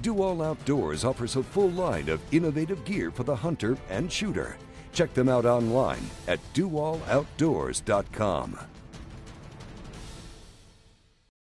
Do All Outdoors offers a full line of innovative gear for the hunter and shooter. Check them out online at doalloutdoors.com.